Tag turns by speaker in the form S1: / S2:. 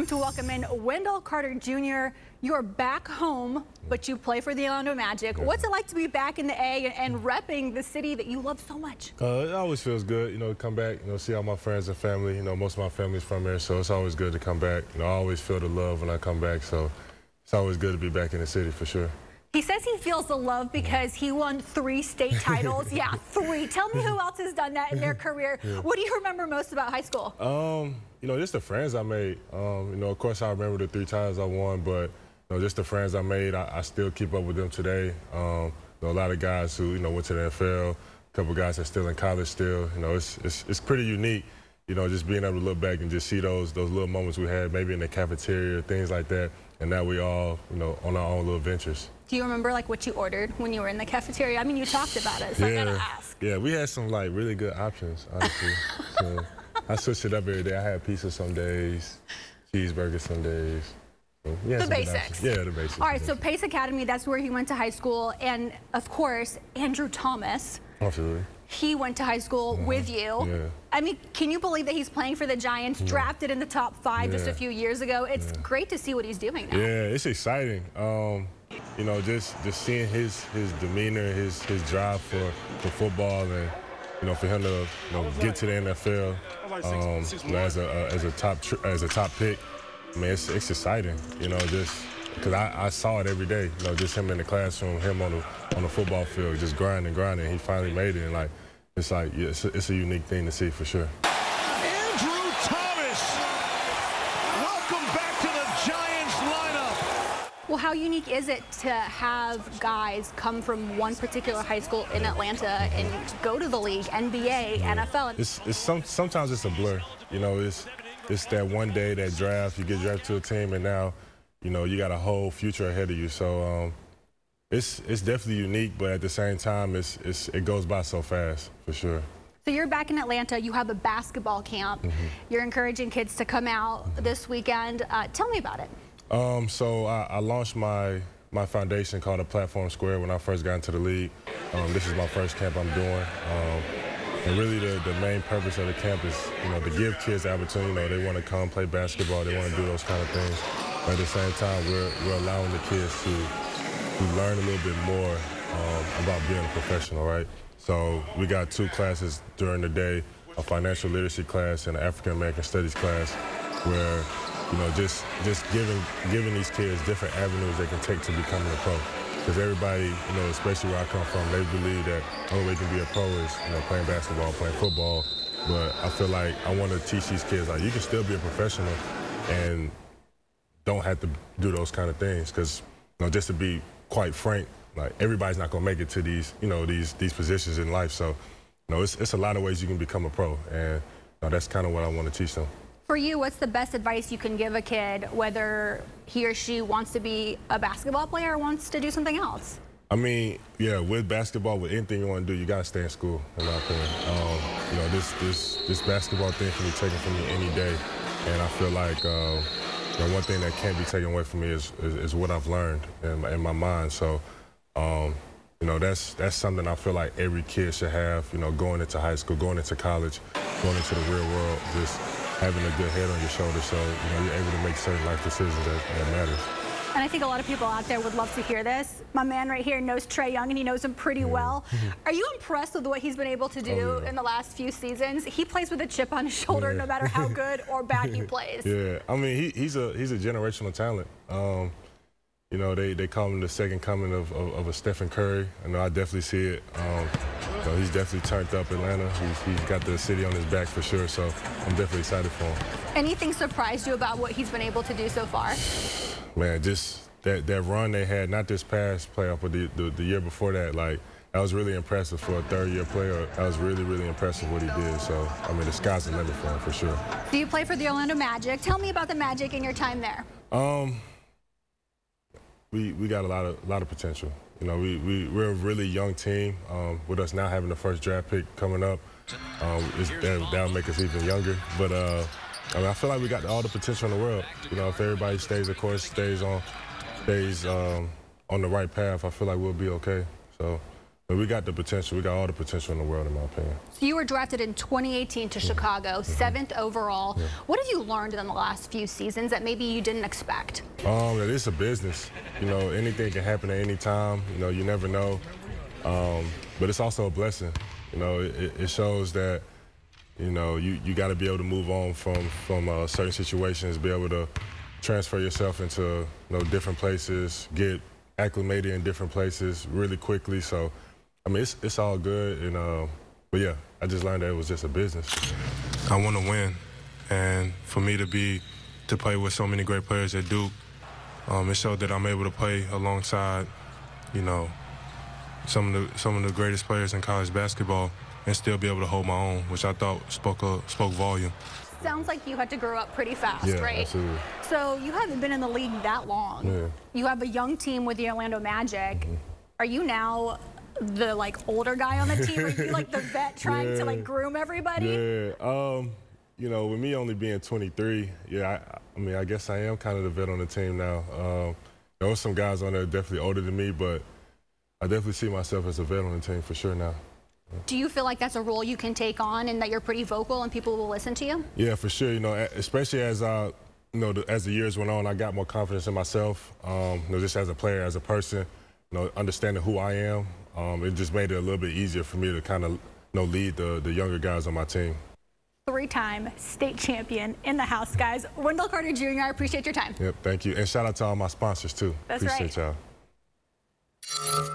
S1: Time to welcome in Wendell Carter Jr. You're back home, but you play for the Orlando Magic. Yeah. What's it like to be back in the A and, and repping the city that you love so much?
S2: Uh, it always feels good, you know, to come back, you know, see all my friends and family. You know, most of my family's from here, so it's always good to come back. You know, I always feel the love when I come back, so it's always good to be back in the city for sure.
S1: He says he feels the love because he won three state titles. yeah, three. Tell me who else has done that in their career. Yeah. What do you remember most about high school?
S2: Um, you know, just the friends I made. Um, you know, of course, I remember the three times I won, but you know, just the friends I made. I, I still keep up with them today. Um, you know, a lot of guys who you know went to the NFL. A couple guys are still in college still. You know, it's it's it's pretty unique. You know, just being able to look back and just see those those little moments we had, maybe in the cafeteria, things like that, and now we all you know on our own little ventures.
S1: Do you remember like what you ordered when you were in the cafeteria? I mean, you talked about it, so yeah, I gotta ask.
S2: Yeah, we had some like really good options, honestly. so, I switch it up every day. I have pizza some days, cheeseburger some days.
S1: Yeah, the basics.
S2: Yeah, the basics.
S1: All right, so Pace Academy, that's where he went to high school. And of course, Andrew Thomas.
S2: Absolutely.
S1: He went to high school uh -huh. with you.
S2: Yeah.
S1: I mean, can you believe that he's playing for the Giants, drafted in the top five just a few years ago? It's great to see what he's doing now.
S2: Yeah, it's exciting. Um, you know, just just seeing his his demeanor, his his drive for, for football and you know, for him to you know get to the NFL um, as a as a top as a top pick, I mean, it's, it's exciting. You know, just because I, I saw it every day. You know, just him in the classroom, him on the on the football field, just grinding, grinding. He finally made it, and like it's like yeah, it's, a, it's a unique thing to see for sure. Andrew Thomas, welcome back to the Giants lineup.
S1: Well, how unique is it to have guys come from one particular high school in Atlanta and go to the league, NBA, NFL?
S2: It's, it's some, sometimes it's a blur. You know, it's it's that one day, that draft, you get drafted to a team, and now, you know, you got a whole future ahead of you. So um, it's it's definitely unique, but at the same time, it's, it's it goes by so fast for sure.
S1: So you're back in Atlanta. You have a basketball camp. Mm -hmm. You're encouraging kids to come out mm -hmm. this weekend. Uh, tell me about it.
S2: Um, so I, I, launched my my foundation called a Platform Square when I first got into the league. Um, this is my first camp I'm doing. Um, and really the, the main purpose of the camp is, you know, to give kids the opportunity, you know, they want to come play basketball, they want to do those kind of things. But at the same time, we're, we're allowing the kids to, to learn a little bit more um, about being a professional, right? So we got two classes during the day, a financial literacy class and an African American studies class, where you know, just just giving giving these kids different avenues they can take to becoming a pro. Because everybody, you know, especially where I come from, they believe that the only way you can be a pro is, you know, playing basketball, playing football. But I feel like I want to teach these kids like you can still be a professional and don't have to do those kind of things. Because, you know, just to be quite frank, like everybody's not gonna make it to these, you know, these these positions in life. So, you know, it's it's a lot of ways you can become a pro, and you know, that's kind of what I want to teach them.
S1: For you, what's the best advice you can give a kid, whether he or she wants to be a basketball player or wants to do something else?
S2: I mean, yeah, with basketball, with anything you want to do, you gotta stay in school. In my opinion, um, you know, this this this basketball thing can be taken from me any day, and I feel like uh, one thing that can't be taken away from me is is, is what I've learned in, in my mind. So. Um, you know, that's that's something I feel like every kid should have, you know, going into high school, going into college, going into the real world, just having a good head on your shoulder so you know you're able to make certain life decisions that, that matters.
S1: And I think a lot of people out there would love to hear this. My man right here knows Trae Young, and he knows him pretty well. Are you impressed with what he's been able to do oh, yeah. in the last few seasons? He plays with a chip on his shoulder, yeah. no matter how good or bad he plays.
S2: Yeah, I mean, he, he's a he's a generational talent. Um, you know, they, they call him the second coming of, of, of a Stephen Curry. I know I definitely see it. Um, he's definitely turned up Atlanta. He's, he's got the city on his back for sure, so I'm definitely excited for him.
S1: Anything surprised you about what he's been able to do so far?
S2: Man, just that, that run they had, not this past playoff, but the, the, the year before that, like, that was really impressive for a third-year player. That was really, really impressive what he did. So, I mean, the sky's the limit for him, for sure.
S1: Do you play for the Orlando Magic? Tell me about the Magic and your time there.
S2: Um, we we got a lot of a lot of potential. You know, we, we we're a really young team. Um, with us now having the first draft pick coming up, um, that, that'll make us even younger. But uh, I mean, I feel like we got all the potential in the world. You know, if everybody stays, of course, stays on stays um, on the right path, I feel like we'll be okay. So But we got the potential. We got all the potential in the world, in my opinion.
S1: So you were drafted in 2018 to Chicago, seventh overall. What have you learned in the last few seasons that maybe you didn't expect?
S2: Um, that it's a business. You know, anything can happen at any time. You know, you never know. Um, but it's also a blessing. You know, it, it shows that you know you, you got to be able to move on from from uh, certain situations, be able to transfer yourself into you know different places, get acclimated in different places really quickly. So, mean, it's it's all good. And uh, but yeah, I just learned that it was just a business. I want to win, and for me to be to play with so many great players at Duke, um, it showed that I'm able to play alongside, you know, some of the some of the greatest players in college basketball and still be able to hold my own, which I thought spoke uh, spoke volume.
S1: Sounds like you had to grow up pretty fast,
S2: Yeah,
S1: right?
S2: absolutely.
S1: So you haven't been in the league that long.
S2: Yeah.
S1: You have a young team with the Orlando Magic. Are you now the like older guy on the team? Are you like the vet trying to like groom everybody?
S2: Yeah, um, you know, with me only being 23, yeah, I, I mean, I guess I am kind of the vet on the team now. Um, there were some guys on there definitely older than me, but I definitely see myself as a vet on the team for sure now.
S1: Do you feel like that's a role you can take on and that you're pretty vocal and people will listen to you?
S2: Yeah, for sure. You know, especially as I, you know, as the years went on, I got more confidence in myself. Um, you know, just as a player, as a person, you know, understanding who I am, um, it just made it a little bit easier for me to kind of you know, lead the, the younger guys on my team.
S1: Three-time state champion in the house, guys. Wendell Carter Jr., I appreciate your time.
S2: Yep, thank you. And shout out to all my sponsors, too.
S1: That's
S2: appreciate
S1: right.
S2: y'all.